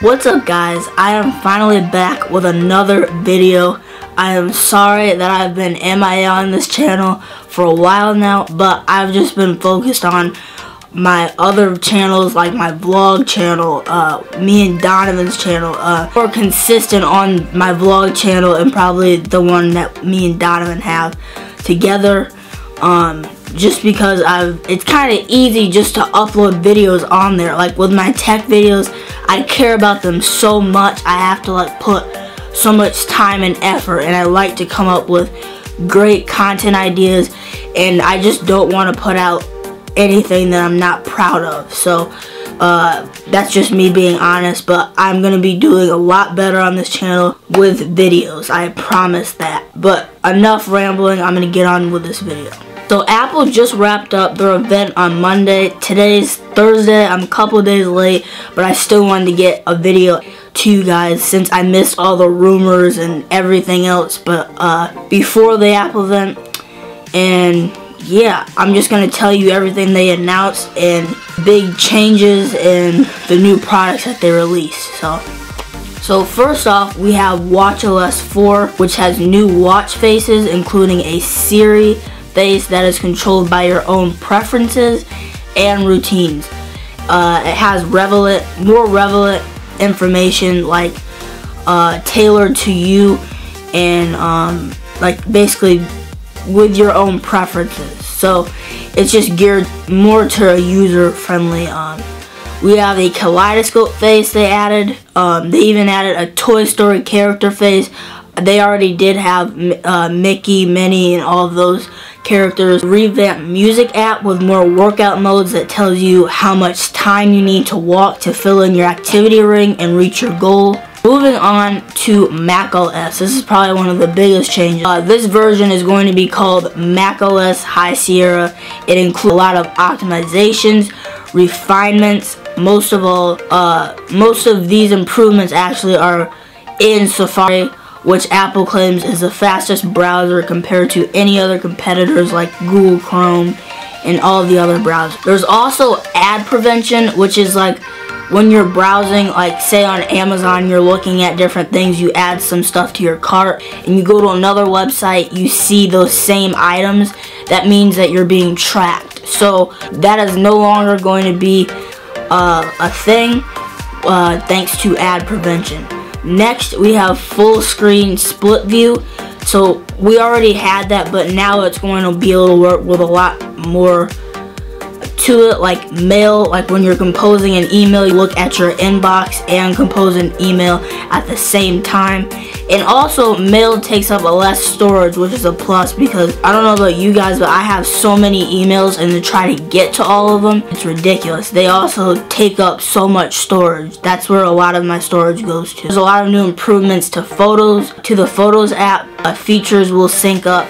What's up guys, I am finally back with another video. I am sorry that I've been MIA on this channel for a while now, but I've just been focused on my other channels like my vlog channel, uh, me and Donovan's channel, uh, more consistent on my vlog channel and probably the one that me and Donovan have together. Um, just because I've, it's kind of easy just to upload videos on there. Like with my tech videos, I care about them so much. I have to like put so much time and effort and I like to come up with great content ideas and I just don't want to put out anything that I'm not proud of. So uh, that's just me being honest, but I'm going to be doing a lot better on this channel with videos. I promise that. But enough rambling, I'm going to get on with this video. So Apple just wrapped up their event on Monday. Today's Thursday. I'm a couple days late, but I still wanted to get a video to you guys since I missed all the rumors and everything else. But uh, before the Apple event, and yeah, I'm just going to tell you everything they announced and big changes and the new products that they released. So, so first off, we have WatchOS 4, which has new watch faces, including a Siri face that is controlled by your own preferences and routines. Uh, it has relevant, more relevant information like uh, tailored to you and um, like basically with your own preferences. So it's just geared more to a user-friendly. Um, we have a kaleidoscope face they added. Um, they even added a Toy Story character face. They already did have uh, Mickey, Minnie, and all of those characters. Revamped music app with more workout modes that tells you how much time you need to walk to fill in your activity ring and reach your goal. Moving on to Mac OS. This is probably one of the biggest changes. Uh, this version is going to be called Mac OS High Sierra. It includes a lot of optimizations, refinements. Most of all, uh, most of these improvements actually are in Safari which Apple claims is the fastest browser compared to any other competitors like Google Chrome and all the other browsers. There's also ad prevention, which is like when you're browsing, like say on Amazon, you're looking at different things, you add some stuff to your cart, and you go to another website, you see those same items, that means that you're being tracked. So that is no longer going to be uh, a thing uh, thanks to ad prevention. Next, we have full screen split view. So we already had that, but now it's going to be able to work with a lot more to it like mail like when you're composing an email you look at your inbox and compose an email at the same time. And also mail takes up a less storage which is a plus because I don't know about you guys but I have so many emails and to try to get to all of them it's ridiculous. They also take up so much storage. That's where a lot of my storage goes to. There's a lot of new improvements to photos. To the photos app uh, features will sync up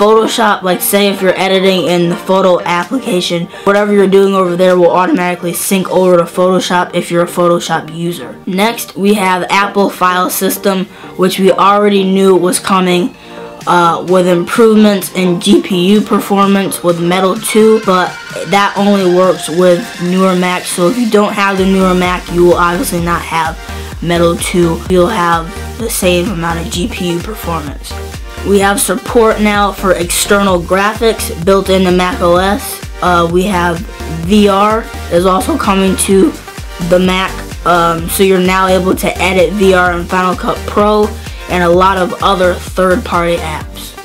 Photoshop, like say if you're editing in the photo application, whatever you're doing over there will automatically sync over to Photoshop if you're a Photoshop user. Next, we have Apple File System, which we already knew was coming uh, with improvements in GPU performance with Metal 2, but that only works with newer Macs. So if you don't have the newer Mac, you will obviously not have Metal 2. You'll have the same amount of GPU performance. We have support now for external graphics built into Mac OS. Uh, we have VR is also coming to the Mac. Um, so you're now able to edit VR in Final Cut Pro and a lot of other third-party apps.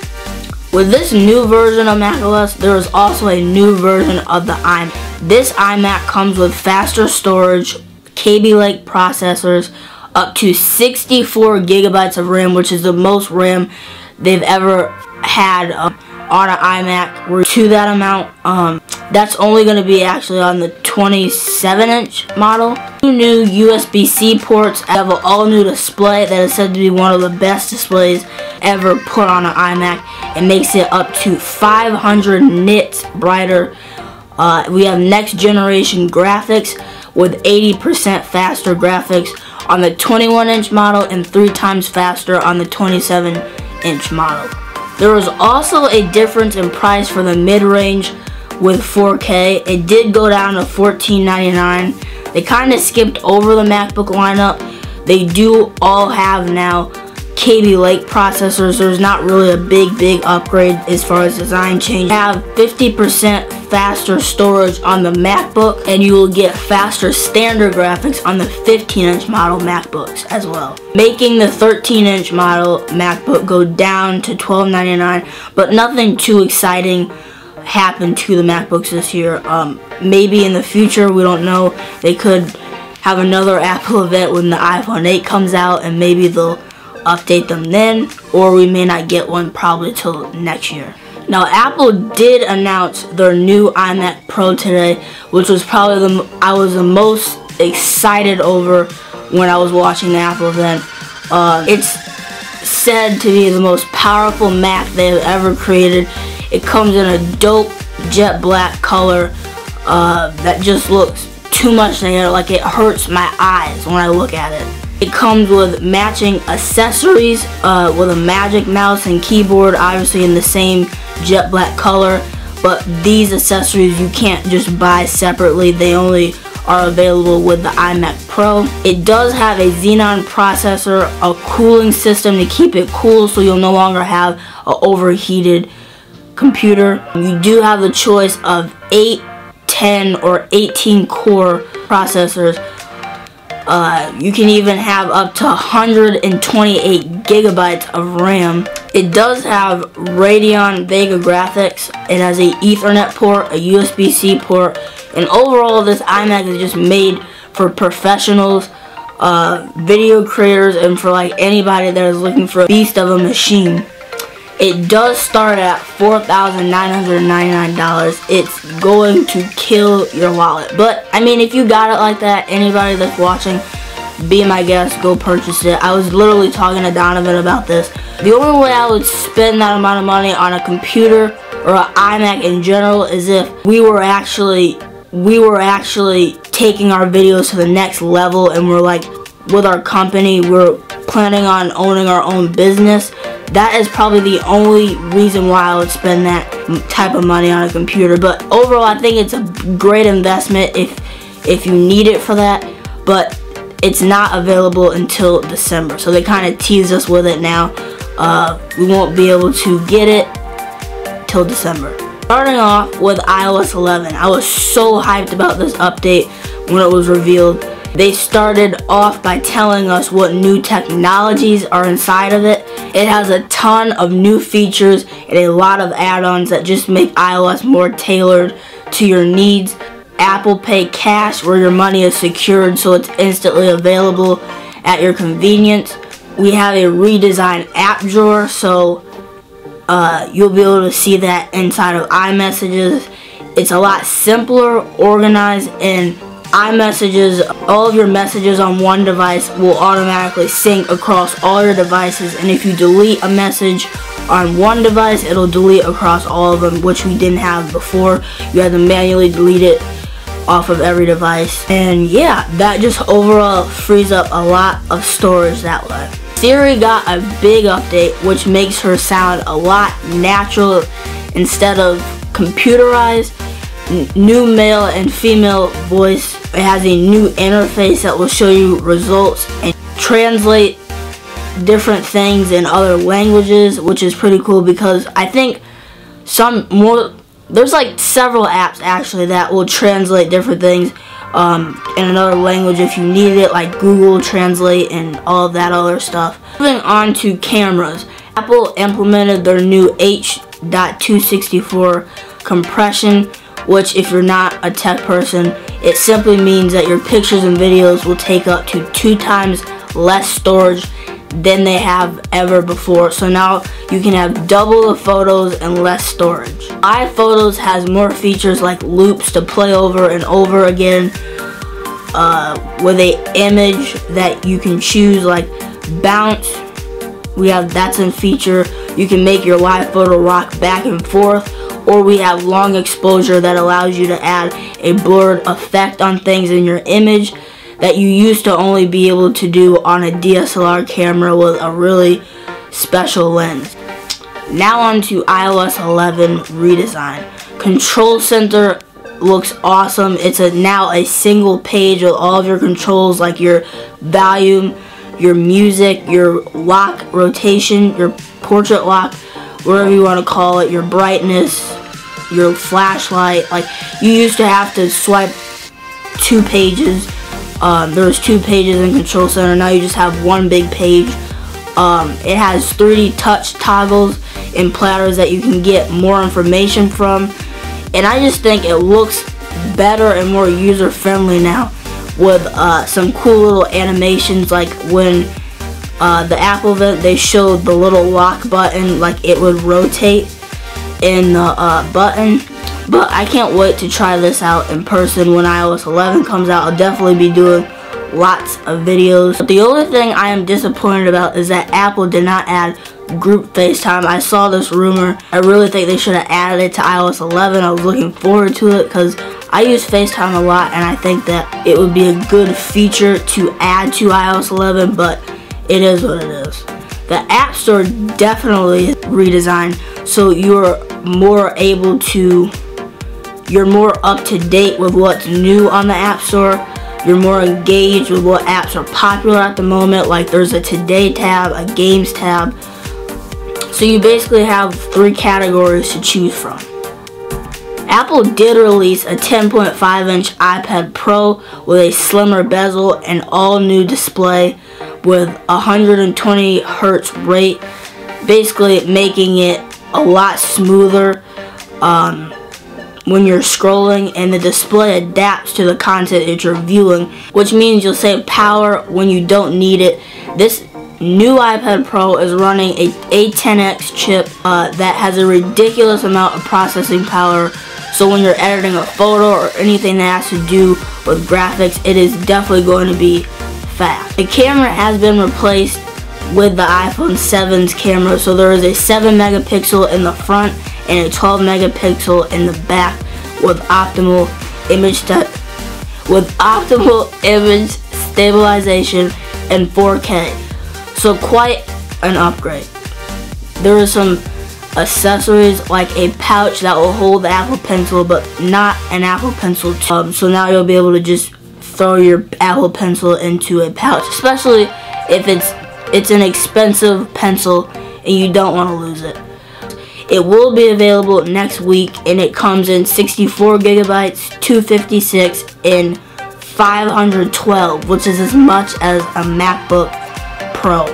With this new version of Mac OS, there is also a new version of the iMac. This iMac comes with faster storage, Kaby Lake processors, up to 64 gigabytes of RAM, which is the most RAM they've ever had um, on an iMac to that amount. Um, that's only going to be actually on the 27 inch model. Two new USB-C ports have an all new display that is said to be one of the best displays ever put on an iMac. It makes it up to 500 nits brighter. Uh, we have next generation graphics with 80% faster graphics on the 21 inch model and three times faster on the 27 inch model. There is also a difference in price for the mid-range with 4K. It did go down to $14.99. They kind of skipped over the MacBook lineup. They do all have now Kaby Lake processors. There's not really a big, big upgrade as far as design change. You have 50% faster storage on the MacBook and you will get faster standard graphics on the 15-inch model MacBooks as well. Making the 13-inch model MacBook go down to $12.99, but nothing too exciting happened to the MacBooks this year. Um, maybe in the future, we don't know. They could have another Apple event when the iPhone 8 comes out and maybe they'll update them then or we may not get one probably till next year. Now Apple did announce their new iMac Pro today which was probably the I was the most excited over when I was watching the Apple event. Uh, it's said to be the most powerful Mac they have ever created. It comes in a dope jet black color uh, that just looks too much together like it hurts my eyes when I look at it. It comes with matching accessories uh, with a magic mouse and keyboard obviously in the same jet black color but these accessories you can't just buy separately they only are available with the iMac Pro. It does have a Xenon processor, a cooling system to keep it cool so you'll no longer have an overheated computer. You do have the choice of 8, 10, or 18 core processors uh, you can even have up to 128 gigabytes of RAM. It does have Radeon Vega graphics. It has a Ethernet port, a USB-C port, and overall this iMac is just made for professionals, uh, video creators, and for like anybody that is looking for a beast of a machine. It does start at $4,999. It's going to kill your wallet. But, I mean, if you got it like that, anybody that's watching, be my guest, go purchase it. I was literally talking to Donovan about this. The only way I would spend that amount of money on a computer or an iMac in general is if we were actually we were actually taking our videos to the next level and we're like with our company we're planning on owning our own business that is probably the only reason why I would spend that type of money on a computer. But overall, I think it's a great investment if if you need it for that. But it's not available until December. So they kind of tease us with it now. Uh, we won't be able to get it till December. Starting off with iOS 11, I was so hyped about this update when it was revealed. They started off by telling us what new technologies are inside of it. It has a ton of new features and a lot of add-ons that just make iOS more tailored to your needs. Apple Pay Cash where your money is secured so it's instantly available at your convenience. We have a redesigned app drawer so uh, you'll be able to see that inside of iMessages. It's a lot simpler, organized, and iMessages, all of your messages on one device will automatically sync across all your devices and if you delete a message on one device it'll delete across all of them which we didn't have before. You had to manually delete it off of every device and yeah that just overall frees up a lot of storage that way. Siri got a big update which makes her sound a lot natural instead of computerized new male and female voice. It has a new interface that will show you results and translate different things in other languages, which is pretty cool because I think some more, there's like several apps actually that will translate different things um, in another language if you need it, like Google Translate and all that other stuff. Moving on to cameras. Apple implemented their new H.264 compression which if you're not a tech person, it simply means that your pictures and videos will take up to two times less storage than they have ever before. So now you can have double the photos and less storage. iPhotos has more features like loops to play over and over again uh, with a image that you can choose like bounce. We have that's in feature. You can make your live photo rock back and forth or we have long exposure that allows you to add a blurred effect on things in your image that you used to only be able to do on a DSLR camera with a really special lens. Now on to iOS 11 redesign. Control Center looks awesome. It's a now a single page with all of your controls like your volume, your music, your lock rotation, your portrait lock, whatever you want to call it, your brightness, your flashlight. Like you used to have to swipe two pages. Um, there was two pages in Control Center. Now you just have one big page. Um, it has 3D touch toggles and platters that you can get more information from. And I just think it looks better and more user friendly now with uh, some cool little animations like when uh, the Apple event they showed the little lock button like it would rotate in the uh, button. But I can't wait to try this out in person when iOS 11 comes out. I'll definitely be doing lots of videos. But the only thing I am disappointed about is that Apple did not add group FaceTime. I saw this rumor. I really think they should have added it to iOS 11 I was looking forward to it because I use FaceTime a lot and I think that it would be a good feature to add to iOS 11 but it is what it is. The App Store definitely redesigned so you're more able to you're more up to date with what's new on the App Store. You're more engaged with what apps are popular at the moment. Like there's a Today tab, a Games tab. So you basically have three categories to choose from. Apple did release a 10.5 inch iPad Pro with a slimmer bezel and all new display with 120 hertz rate basically making it a lot smoother um, when you're scrolling and the display adapts to the content that you're viewing which means you'll save power when you don't need it. This new iPad Pro is running a A10X chip uh, that has a ridiculous amount of processing power. So when you're editing a photo or anything that has to do with graphics, it is definitely going to be fast. The camera has been replaced with the iPhone 7's camera. So there is a 7 megapixel in the front and a 12 megapixel in the back with optimal image with optimal image stabilization and 4K. So quite an upgrade. There is some accessories like a pouch that will hold the Apple Pencil but not an Apple Pencil. Um, so now you'll be able to just throw your Apple Pencil into a pouch, especially if it's it's an expensive pencil and you don't want to lose it. It will be available next week and it comes in 64 gigabytes, 256, and 512, which is as much as a MacBook Pro.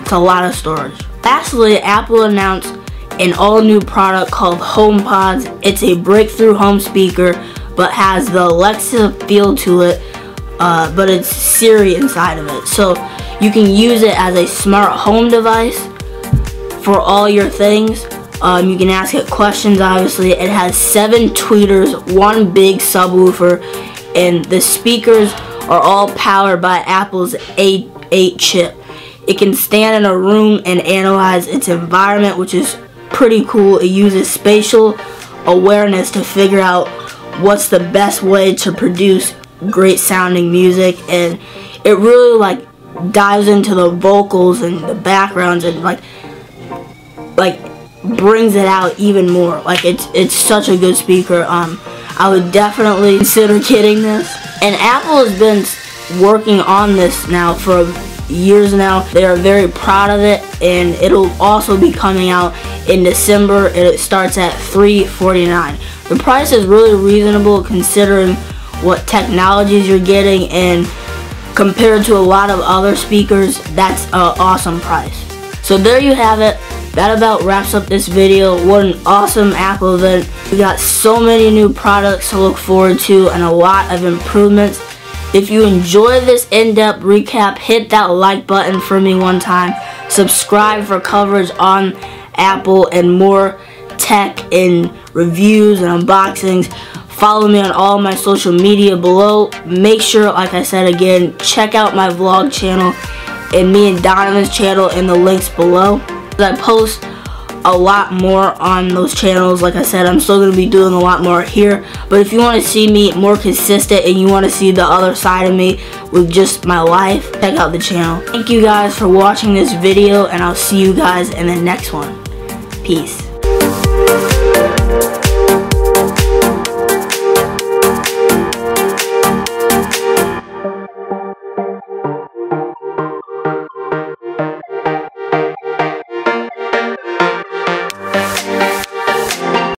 It's a lot of storage. Lastly, Apple announced an all new product called HomePods. It's a breakthrough home speaker but has the Alexa feel to it uh, but it's Siri inside of it. So you can use it as a smart home device for all your things. Um, you can ask it questions obviously. It has seven tweeters, one big subwoofer, and the speakers are all powered by Apple's A8 chip. It can stand in a room and analyze its environment, which is pretty cool. It uses spatial awareness to figure out what's the best way to produce great sounding music and it really like dives into the vocals and the backgrounds and like like brings it out even more like it's it's such a good speaker um I would definitely consider getting this and Apple has been working on this now for years now. They are very proud of it and it'll also be coming out in December. It starts at 349. The price is really reasonable considering what technologies you're getting and compared to a lot of other speakers, that's an awesome price. So there you have it. That about wraps up this video. What an awesome Apple event. We got so many new products to look forward to and a lot of improvements if you enjoy this in-depth recap, hit that like button for me one time. Subscribe for coverage on Apple and more tech and reviews and unboxings. Follow me on all my social media below. Make sure, like I said again, check out my vlog channel and me and Donovan's channel in the links below. I post a lot more on those channels. Like I said, I'm still going to be doing a lot more here. But if you want to see me more consistent and you want to see the other side of me with just my life, check out the channel. Thank you guys for watching this video and I'll see you guys in the next one. Peace.